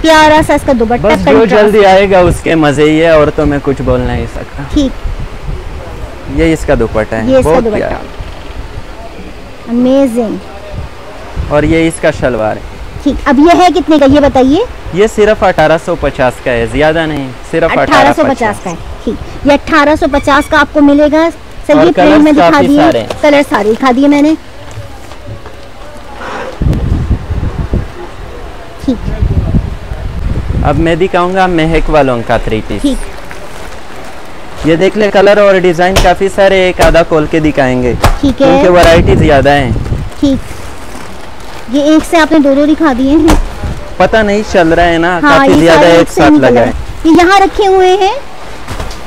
प्यारा सा इसका दुपट्टा बस जो जल्दी आएगा उसके मज़े ही है और तो मैं कुछ बोल नहीं सकता। ठीक। ये इसका दुपट्टा है। ये इसका बहुत दुपट्टा। प्यारा। अमेजिंग और ये इसका शलवार है। ठीक अब ये है कितने का ये बताइए। ये सिर्फ़ 1850 का है ज़्यादा नहीं सिर्फ़ 1850 का है। ठीक ये 1850 का आपको मिलेगा। सर ये प्रिंट में दिखा दिए। कलर सारे दिखा दिए मैंने। ठीक। अब मैं दिखाऊँगा महक वालों का थ्री पीस ठीक ये देख ले कलर और डिज़ाइन काफ़ी सारे एक आधा खोल के दिखाएँगे। ठीक क्योंकि है वैरायटी ज़्यादा है। ठीक। ये एक से आपने दो दो दिखा दिए हैं। पता नहीं चल रहा है ना हाँ काफ़ी ज़्यादा एक एक साथ लगा। है ये यहाँ रखे हुए हैं।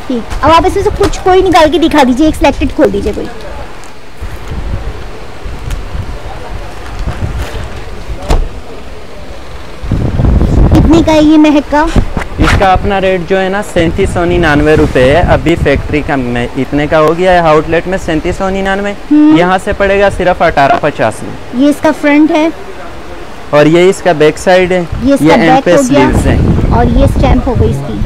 ठीक। अब आप इसमें से कुछ कोई निकाल के दिखा दीजिए एक सिलेक्टेड खोल दीजिए कोई। कितने का है ये महक का? इसका अपना रेट जो है ना सैंतीस सौ निन्यानवे रुपए है। अभी फैक्ट्री का में इतने का हो गया है आउटलेट में सैंतीस सौ निन्यानवे। यहाँ से पड़ेगा सिर्फ़ अठारह पचास। में ये इसका फ्रंट है। और ये इसका बैक साइड है। ये एंड पे हो स्लीव्स है। और ये स्टैम्प हो गई इसकी।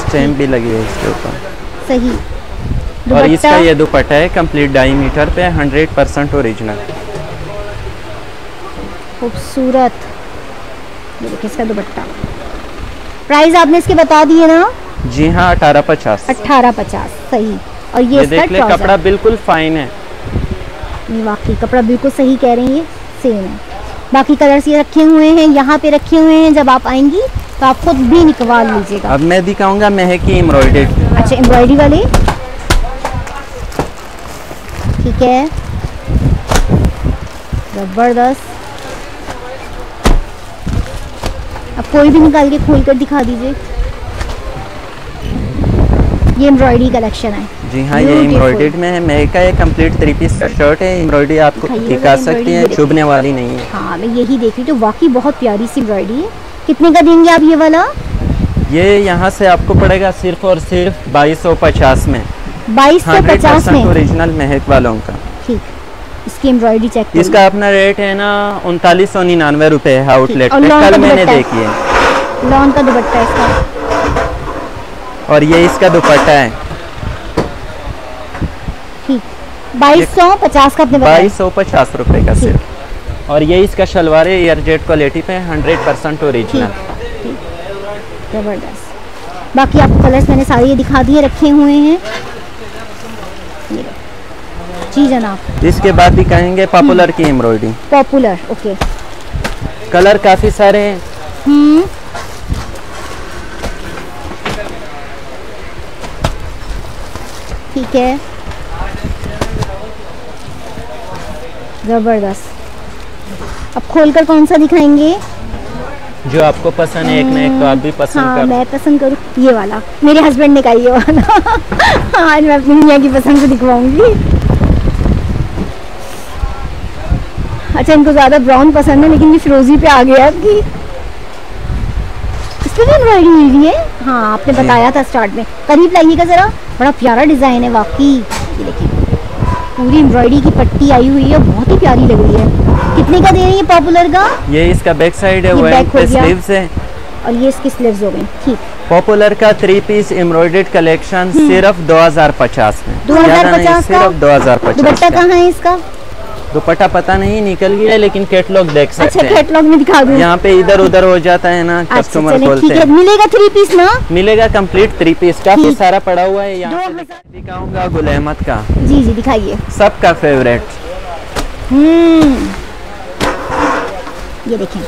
स्टैम्प भी लगी है इसके ऊपर। सही। और इसका ये दुपट्टा है कंप्लीट ढाई मीटर पे हंड्रेड परसेंट ओरिजिनल खूबसूरत। ये देखिए इसका दुपट्टा। प्राइस आपने इसके बता दिए ना? जी हाँ अठारह पचास। अट्ठारह पचास सही। और ये, ये देख ले कपड़ा बिल्कुल फाइन है। नहीं वाकई कपड़ा बिल्कुल सही कह रही हैं ये सेम है। बाकी कलर्स ये रखे हुए हैं यहाँ पे रखे हुए हैं जब आप आएँगी तो आप खुद भी निकलवा लीजिएगा। अब मैं दिखाऊँगा महक की एम्ब्रॉयडेड। अच्छा एम्ब्रॉयडरी वाले? ठीक है। ज़बरदस्त। अब कोई भी निकाल के खोल कर दिखा दीजिए। ये एम्ब्रॉयडरी कलेक्शन है। जी हाँ ये. एम्ब्रॉयडेड में है। महक का ये कंप्लीट थ्री पीस शर्ट है एम्ब्रॉयडरी आपको दिखा सकती है चुभने वाली नहीं है। हाँ मैं यही देख रही हूँ तो वाकई बहुत प्यारी सी एम्ब्रॉयडरी है। कितने का देंगे आप ये वाला? ये यहाँ से आपको पड़ेगा सिर्फ़ और सिर्फ़ बाईस सौ पचास में। बाईस सौ पचास में। ओरिजिनल महक वालों का। ठीक। इसकी एम्ब्रॉयडरी चेक इसका अपना रेट है ना उनतालीस सौ निन्यानवे रुपए है आउटलेट पे। कल मैंने देखी है। लॉन का दुपट्टा है इसका। और ये इसका दुपट्टा है। ठीक। बाईस सौ पचास का अपने बाईस सौ पचास रुपए का सिर्फ़। और ये इसका शलवार है एयर जेट क्वालिटी पे हंड्रेड परसेंट ओरिजिनल ज़बरदस्त। बाकी आपको कलर्स मैंने सारे ये दिखा दिए रखे हुए हैं। ये। जी जनाब। इसके बाद भी कहेंगे पॉपुलर की एम्ब्रॉयडरी पॉपुलर ओके कलर काफ़ी सारे हैं। हम्म। ठीक है। ज़बरदस्त। अब खोलकर कौन सा दिखाएँगे? जो आपको पसंद है एक ना एक तो आप भी पसंद हाँ कर मैं पसंद करूँ ये वाला। मेरे हस्बैंड ने कहा ये वाला। [laughs] आज मैं अपनी मियाँ की पसंद से दिखवाऊँगी। अच्छा इनको ज़्यादा ब्राउन पसंद है लेकिन ये फिरोजी पे आ गया आपकी इस पे भी एम्ब्रॉयडरी हुई हुई है? हाँ आपने बताया था स्टार्ट में। करीब लाइएगा ज़रा बड़ा प्यारा डिज़ाइन है वाकई। ये देखिए पूरी एम्ब्रॉयडरी की पट्टी आई हुई है बहुत ही प्यारी लग रही है। कितने का दे रही है पॉपुलर का? ये इसका बैक साइड है वो back हो गया। स्लीव्स है। और ये इसकी स्लीव्स हो गई ठीक। पॉपुलर का थ्री पीस एम्ब्रॉयडेड कलेक्शन सिर्फ़ 2050 में। 2050 ज़्यादा नहीं, का? सिर्फ़ 2050 दुपट्टा का। कहाँ है इसका? दुपट्टा पता नहीं निकल गया है, लेकिन कैटलॉग देख अच्छा सकते हैं। कैटलॉग में दिखा दूँ। यहाँ पे इधर उधर हो जाता है ना अच्छा कस्टमर बोलते है। मिलेगा थ्री पीस ना? मिलेगा कंप्लीट थ्री पीस काफ़ी। सारा पड़ा हुआ है यहाँ दिखाऊँगा गुल अहमद का। जी जी दिखाइए। सबका फेवरेट हम्म। ये देखें।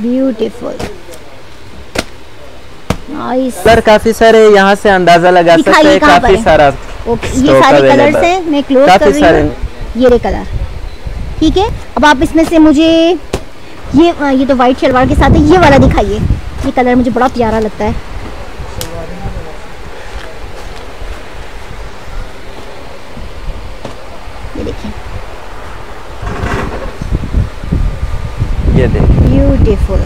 ब्यूटीफुल सर काफ़ी सारे यहाँ से अंदाज़ा लगा सकते हैं काफ़ी सारा ये सारे कलर्स। हैं मैं क्लोज कर रही हूँ। ये रे कलर ठीक है? अब आप इसमें से मुझे ये ये तो वाइट शलवार के साथ है ये वाला दिखाइए। ये कलर मुझे बड़ा प्यारा लगता है। ये देखिए। ये देखिए। ब्यूटीफुल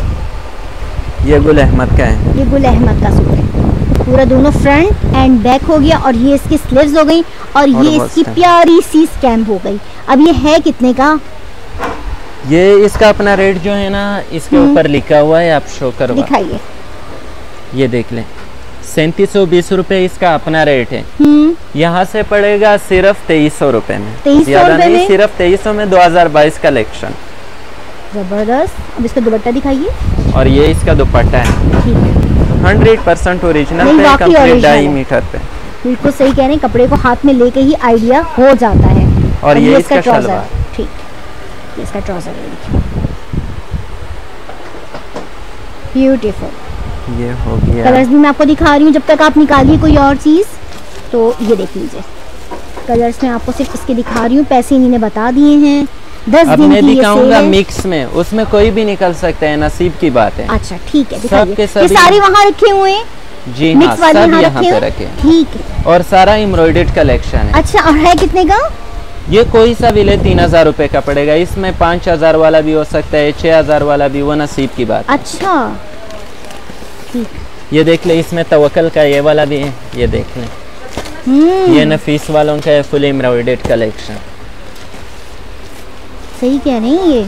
ये गुल अहमद का है। ये गुल अहमद का सूट है। पूरा दोनों फ्रंट एंड बैक हो गया और ये इसकी स्लीव्स हो गई और और ये इसकी प्यारी सी स्टैम्प हो गई। अब ये है कितने का? ये इसका अपना रेट जो है ना इसके हम्म। ऊपर लिखा हुआ है आप शो करो दिखाइए। ये देख लें। सैंतीस सौ बीस रुपए इसका अपना रेट है। हम्म। यहाँ से पड़ेगा सिर्फ़ तेईस सौ रूपए में। 2300 ज़्यादा रुपए नहीं में? सिर्फ़ तेईस सौ में 2022 कलेक्शन ज़बरदस्त। अब इसका दुपट्टा दिखाइए। और ये इसका दुपट्टा है। ठीक है। हंड्रेड परसेंट ओरिजिनल ढाई मीटर पे। बिल्कुल सही कह रहे हैं कपड़े को हाथ में लेके ही आइडिया हो जाता है। और ये इसका ट्राउज़र ठीक। इसका ट्राउज़र ब्यूटीफुल ये हो गया। कलर्स भी मैं आपको दिखा रही हूँ। जब तक आप निकालिए कोई और चीज़ तो ये देख लीजिए। कलर्स मैं आपको सिर्फ़ इसके दिखा रही हूँ। पैसे इन्हीं ने बता दिए हैं। दस अब मैं दिखाऊँगा मिक्स में। उसमें कोई भी निकल सकता है नसीब की बात है। अच्छा ठीक है सब के ये सभी- सारे वहाँ रखे हुए हैं? जी हाँ सब यहाँ पे रखे ठीक है। और सारा एम्ब्रॉयडेड कलेक्शन है। अच्छा और है कितने का? ये कोई सा भी ले तीन हज़ार रुपए का पड़ेगा। इसमें पाँच हज़ार वाला भी हो सकता है छह हज़ार वाला भी वो नसीब की बात अच्छा। ये देख ले इसमें तवक्कल का ये वाला भी है ये देख ले। हम्म। ये नफीस वालों का है फुल एम्ब्रॉयडेड कलेक्शन सही कह रहे हैं ये?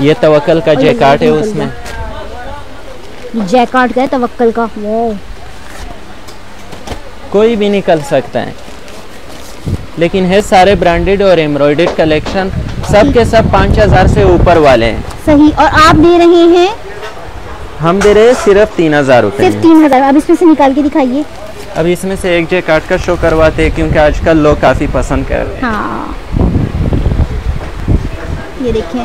ये तवक्कल का जैकार्ट है उसमें। जैकार्ड का है तवक्कल का। वाओ। कोई भी निकल सकता है। लेकिन है सारे ब्रांडेड और एम्ब्रॉयडेड कलेक्शन सब के सब पाँच हज़ार से ऊपर वाले हैं। सही और आप दे रहे हैं? हम दे रहे हैं सिर्फ़ तीन हज़ार रुपए। सिर्फ़ तीन हज़ार। अब इसमें से निकाल के दिखाइए। अब इसमें से एक जे काट का शो करवाते हैं क्योंकि आजकल लोग काफ़ी पसंद कर रहे हैं। हाँ। ये देखें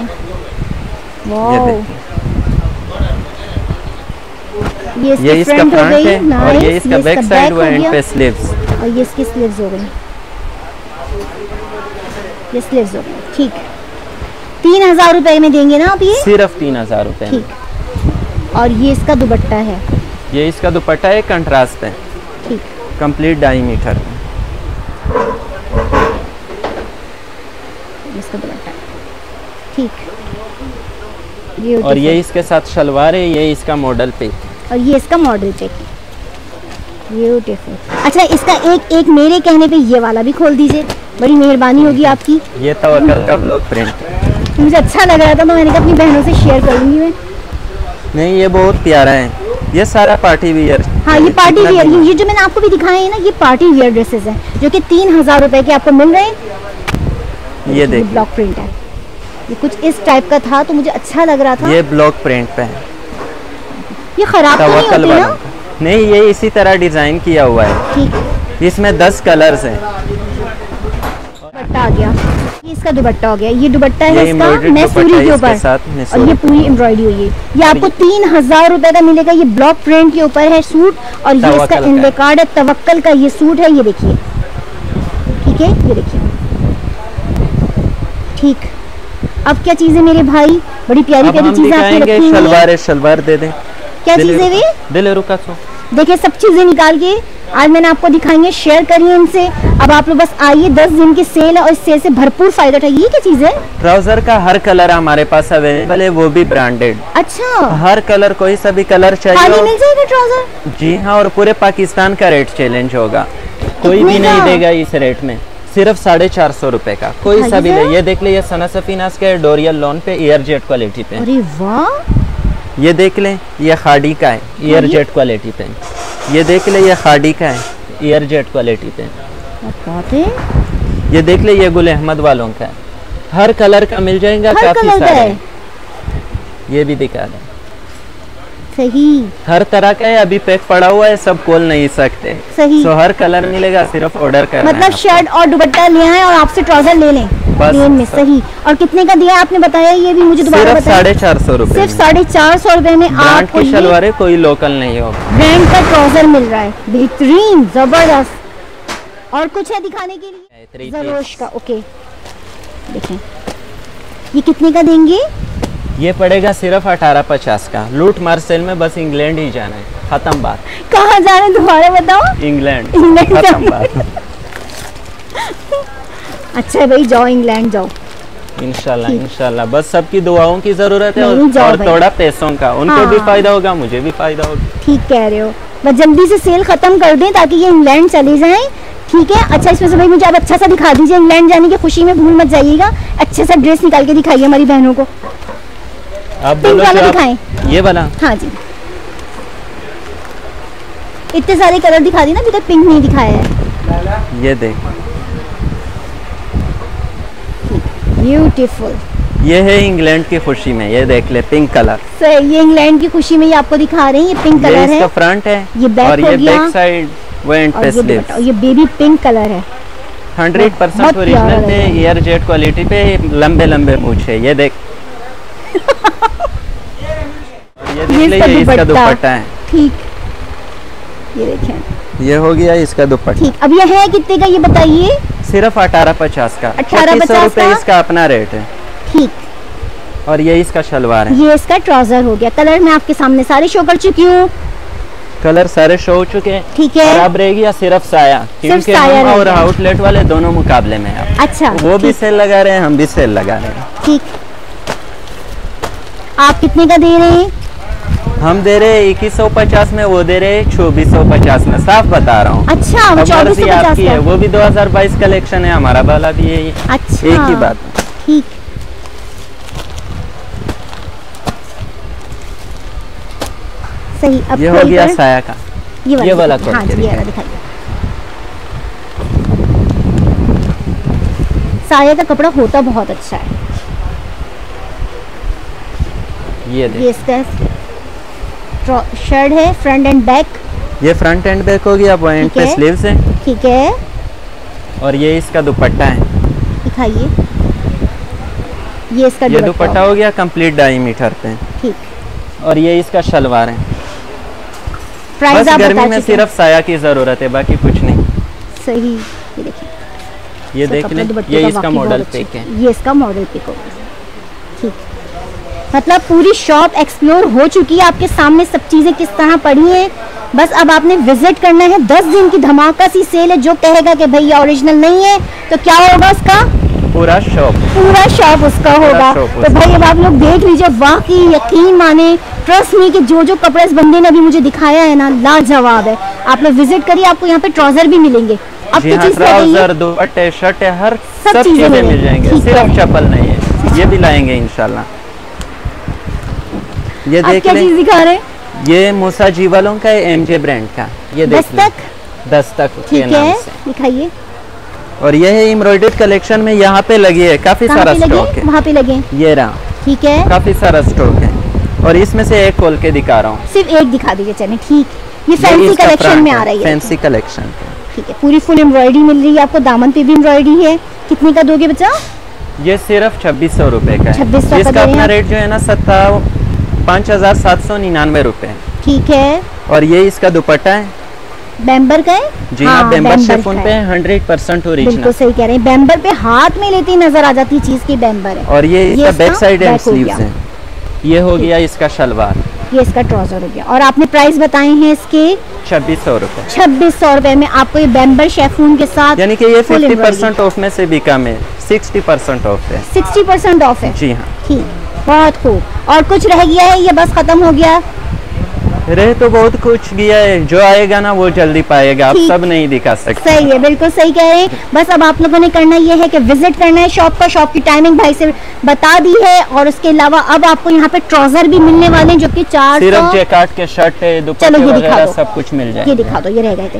ये ये इसका फ्रंट हो गई है और ये इसका बैक साइड हो व एंड पे स्लीव्स और ये इसकी स्लीव्स हो गई ये स्लीव्स हो गई ठीक तीन हज़ार रुपए में देंगे ना आप ये? सिर्फ़ तीन हज़ार रुपए में। ठीक। और ये इसका दुपट्टा है। ये इसका दुपट्टा है कंट्रास्ट पे ठीक। कंप्लीट डाई मीटर इसका दुपट्टा। ठीक। ये और ये इसके साथ शलवार है ये इसका मॉडल पे। और ये इसका मॉडल पिक ब्यूटीफुल अच्छा इसका एक एक मेरे कहने पे ये वाला भी खोल दीजिए। बड़ी मेहरबानी होगी आपकी। ये तवक्कल का ब्लॉक प्रिंट मुझे अच्छा लग रहा था तो मैंने कहा अपनी बहनों से शेयर करूँगी मैं। नहीं ये बहुत प्यारा है। ये सारा पार्टी वियर हाँ ये पार्टी वियर ये, ये जो मैंने आपको भी दिखाए हैं ना ये पार्टी वियर ड्रेसेस हैं जो कि तीन हज़ार रुपए के आपको मिल रहे हैं। ये देखिए ब्लॉक प्रिंट है। ये कुछ इस टाइप का था तो मुझे अच्छा लग रहा था। ये ब्लॉक प्रिंट पे है। ये खराब तो नहीं होते ना? नहीं ये इसी तरह डिज़ाइन किया हुआ है। ठीक इसमें दस कलर्स हैं। दुपट्टा आ गया। ये इसका दुपट्टा हो गया। ये दुपट्टा है इसका मैसूरी के ऊपर। और ये पूरी एम्ब्रॉयडरी हुई है। ये आपको तीन हज़ार रुपए का मिलेगा ये ब्लॉक प्रिंट के ऊपर है सूट। और ये इसका इंडे है। कार्ड है तवक्कल का ये सूट है ये देखिए। ठीक है ये देखिए। ठीक। अब क्या चीज़ है मेरे भाई? बड़ी प्यारी प्यारी चीज़ें आपने रखी शलवार है। है शलवार दे दें। क्या चीज़ें वे? रुका- दिले रुका सो देखिए सब चीज़ें निकाल के आज मैंने आपको दिखाई शेयर करिए है इनसे अब आप लोग बस आइए दस दिन की सेल है और इस सेल से भरपूर फ़ायदा उठाइए। ये क्या चीज़? है ट्राउज़र का हर कलर हमारे पास अवेलेबल है वो भी ब्रांडेड अच्छा। हर कलर कोई सा भी कलर चाहिए मिल जाएगा ट्राउज़र जी हाँ और पूरे पाकिस्तान का रेट चैलेंज होगा। कोई भी नहीं देगा इस रेट में। सिर्फ़ साढ़े चार सौ रुपए का। कोई सा भी ले ये देख ले ये सना सफीनास के डोरियल लोन पे एयर जेट क्वालिटी पे अरे वाह। ये देख ले ये खाड़ी का है एयर जेट क्वालिटी पे ये देख ले ये खाड़ी का है एयर जेट क्वालिटी पे है? ये देख ले ये गुल अहमद वालों का है। हर कलर का मिल जाएगा काफ़ी सारे है। ये भी दिखा दें। सही। हर तरह का है अभी पैक पड़ा हुआ है सब खोल नहीं सकते। सही। सो हर कलर मिलेगा सिर्फ़ ऑर्डर करना है मतलब शर्ट और दुपट्टा ले आए और आपसे ट्राउज़र ले लें। प्लेन में सही। और कितने का दिया आपने बताया? ये भी मुझे दोबारा बताया साढ़े चार सौ रुपए सिर्फ़ साढ़े चार सौ रूपए में आपको की ये कोई लोकल नहीं होगा। ब्रांड का ट्राउज़र मिल रहा है। बेहतरीन ज़बरदस्त। और कुछ है दिखाने के लिए? जरोश का ओके। देखें। ये कितने का देंगे? ये पड़ेगा सिर्फ़ अठारह पचास का। लूट मार सेल में बस इंग्लैंड ही जाना है। खत्म बात। कहाँ जा रहे दोबारा बताओ? इंग्लैंड। इंग्लैंड खत्म बात। [laughs] अच्छा है भाई जाओ इंग्लैंड जाओ। इंशाल्लाह। इंशाल्लाह। बस सबकी दुआओं की ज़रूरत है और, और थोड़ा पैसों का। उनको हाँ। भी फ़ायदा होगा मुझे भी फ़ायदा होगा। ठीक कह रहे हो। बस जल्दी से सेल खत्म कर दें ताकि ये इंग्लैंड चले जाएँ। ठीक है? अच्छा इसमें से भाई मुझे आप अच्छा सा दिखा दीजिए। इंग्लैंड जाने की खुशी में भूल मत जाइएगा। अच्छे सा ड्रेस निकाल के दिखाइए हमारी बहनों को। आप पिंक बोलो वाला दिखाएँ ये वाला। हाँ जी। इतने सारे कलर दिखा दी ना अभी तक पिंक नहीं दिखाया है। ये देख। ब्यूटीफुल ये है इंग्लैंड की खुशी में ये देख ले पिंक कलर सही ये इंग्लैंड की खुशी में ये आपको दिखा रहे हैं ये पिंक कलर इसका है। फ्रंट है ये बैक और ये। बैक साइड वो एंड पे ये स्लीव और ये बेबी पिंक कलर है। हंड्रेड परसेंट बहुत प्यारा ओरिजिनल है। एयर जेट क्वालिटी पे लंबे लंबे मूछ है ये देख। [laughs] ये इसका दुपट्टा। है। ठीक। ये देखें। ये हो गया इसका दुपट्टा। ठीक अब ये है कितने का ये बताइए। सिर्फ़ अठारह पचास का। 18.50 सौ रुपए का? इसका अपना रेट है। ठीक। और ये इसका शलवार है। ये इसका ट्राउज़र हो गया। कलर मैं आपके सामने सारे शो कर चुकी हूँ। कलर सारे शो हो चुके हैं। ठीक है। अब रहेगी या सिर्फ़ साया। क्योंकि साया हम और आउटलेट वाले दोनों मुकाबले में हैं। अच्छा वो भी सेल लगा रहे हैं हम भी सेल लगा रहे हैं। ठीक। आप कितने का दे रहे हैं? हम दे रहे इक्कीस सौ पचास में वो दे रहे चौबीस सौ पचास में। साफ़ बता रहा हूँ। अच्छा चौबीस सौ पचास है वो भी 2022 कलेक्शन है हमारा वाला भी यही है अच्छा एक ही बात। ठीक। सही अब ये हो गया साया का। ये वाला ये वाला हाँ ये वाला दिखाइए। साया का कपड़ा होता बहुत अच्छा है। ये ये इसका शर्ट है फ्रंट एंड बैक ये फ्रंट एंड बैक हो गया पॉइंट ठीक पे। स्लीव्स है। ठीक है। और ये इसका दुपट्टा है। दिखाइए। ये इसका ये दुपट्टा हो गया कंप्लीट ढाई मीटर पे। ठीक। और ये इसका शलवार है। प्राइस बस आप गर्मी में सिर्फ़ साया की ज़रूरत है बाकी कुछ नहीं। सही ये देखिए। ये देख लें ये इसका मॉडल पिक है। ये इसका मॉडल पिक होगा। ठीक। मतलब पूरी शॉप एक्सप्लोर हो चुकी है। आपके सामने सब चीज़ें किस तरह पड़ी हैं? बस अब आपने विज़िट करना है। दस दिन की धमाका सी सेल है जो कहेगा कि भैया ओरिजिनल नहीं है तो क्या होगा उसका? पूरा शॉप पूरा शॉप उसका होगा। शॉप तो भाई अब आप लोग देख लीजिए वाकई यकीन माने ट्रस्ट मी कि जो जो कपड़े इस बंदे ने अभी मुझे दिखाया है ना लाजवाब है। आप लोग विज़िट करिए आपको यहाँ पे ट्राउज़र भी मिलेंगे। अब जी की हाँ ट्राउज़र दुपट्टे शर्ट हर सब सब चीज़ें चीज़ें मिल जाएँगे। सिर्फ़ चप्पल नहीं है। ये भी लाएँगे इंशाल्लाह। ये देख क्या चीज़ दिखा रहे हैं? ये मूसा जीवालों का है एमजे ब्रांड का। ये देख दस्तक? दस्तक ठीक है दिखाइए। और ये है एम्ब्रॉयडर्ड कलेक्शन में यहाँ पे लगी है काफ़ी सारा स्टॉक है? वहाँ पे लगे ये रहा। ठीक है। काफ़ी सारा स्टॉक है। और इसमें से एक खोल के दिखा रहा हूँ। सिर्फ़ एक दिखा दीजिए चले ठीक। ये फैंसी कलेक्शन में आ रही है। फैंसी कलेक्शन ठीक है पूरी फुल एम्ब्रॉयडरी मिल रही है आपको दामन पे भी एम्ब्रॉयडरी है। कितने का दोगे बच्चा? ये सिर्फ़ छब्बीस सौ रूपए का है। 2600 का इसका अपना रेट जो है ना सत्ता पाँच हज़ार सात सौ निन्यानवे रूपए ठीक है। और ये इसका दुपट्टा है। बैम्बर का है? जी हाँ बेम्बर शेफोन पे हंड्रेड परसेंट बिल्कुल ओरिजिनल सही कह रहे हैं। बैम्बर पे हाथ में लेती नज़र आ जाती चीज़ की बैम्बर है। और ये इसका बैक साइड एंड हो स्लीव्स है। ये हो गया इसका शलवार। ये इसका ट्राउज़र हो गया। और आपने प्राइस बताए हैं इसके? छब्बीस सौ रूपए। छब्बीस सौ रूपए में आपको ये बैम्बर शेफून के साथ यानी कि ये फिफ्टी परसेंट ऑफ़ में से भी कम है सिक्सटी परसेंट ऑफ़ है। 60 परसेंट ऑफ़ है। जी हाँ। ठीक। बहुत खूब। और कुछ रह गया है? ये बस खत्म हो गया। रह तो बहुत कुछ गया है। जो आएगा ना वो जल्दी पाएगा। आप सब नहीं दिखा सकते। सही है बिल्कुल सही कह रहे हैं। बस अब आप लोगों ने करना ये है कि विज़िट करना है शॉप का। शॉप की टाइमिंग भाई से बता दी है। और उसके अलावा अब आपको यहाँ पे ट्राउज़र भी मिलने वाले हैं जो कि चार सिर्फ़ जैकार्ड के शर्ट है चलो ये दिखा दो। सब कुछ मिल जाए ये दिखा दो ये रह गए थे।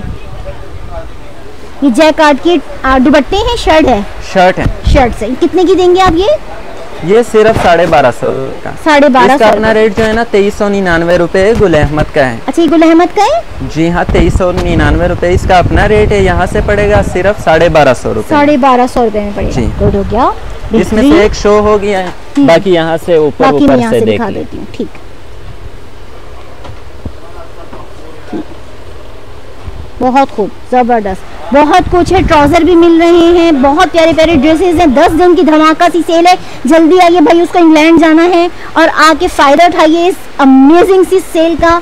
ये जैकार्ड की आ, दुपट्टे हैं शर्ट है? शर्ट है। शर्ट से। कितने की देंगे आप ये? ये सिर्फ़ साढ़े बारह सौ का। साढ़े बारह सौ अपना रेट जो है ना तेईस सौ निन्यानवे रूपए गुल अहमद का है। अच्छा ये गुल अहमद का है? जी हाँ तेईस सौ निन्यानवे रूपए इसका अपना रेट है यहाँ से पड़ेगा सिर्फ़ साढ़े बारह सौ रूपए। साढ़े बारह सौ रूपए में पड़ेगा। जी। गुड हो गया। इसमें से एक शो हो गया बाकी यहाँ से ऊपर ऊपर से देखा देती हूँ। ठीक। बहुत खूब, ज़बरदस्त। बहुत कुछ है, ट्राउज़र भी मिल रहे हैं, बहुत प्यारे प्यारे ड्रेसेस हैं, दस दिन की धमाका सी सेल है। जल्दी आइए भाई, उसको इंग्लैंड जाना है और आके फ़ायदा उठाइए इस अमेजिंग सी सेल का।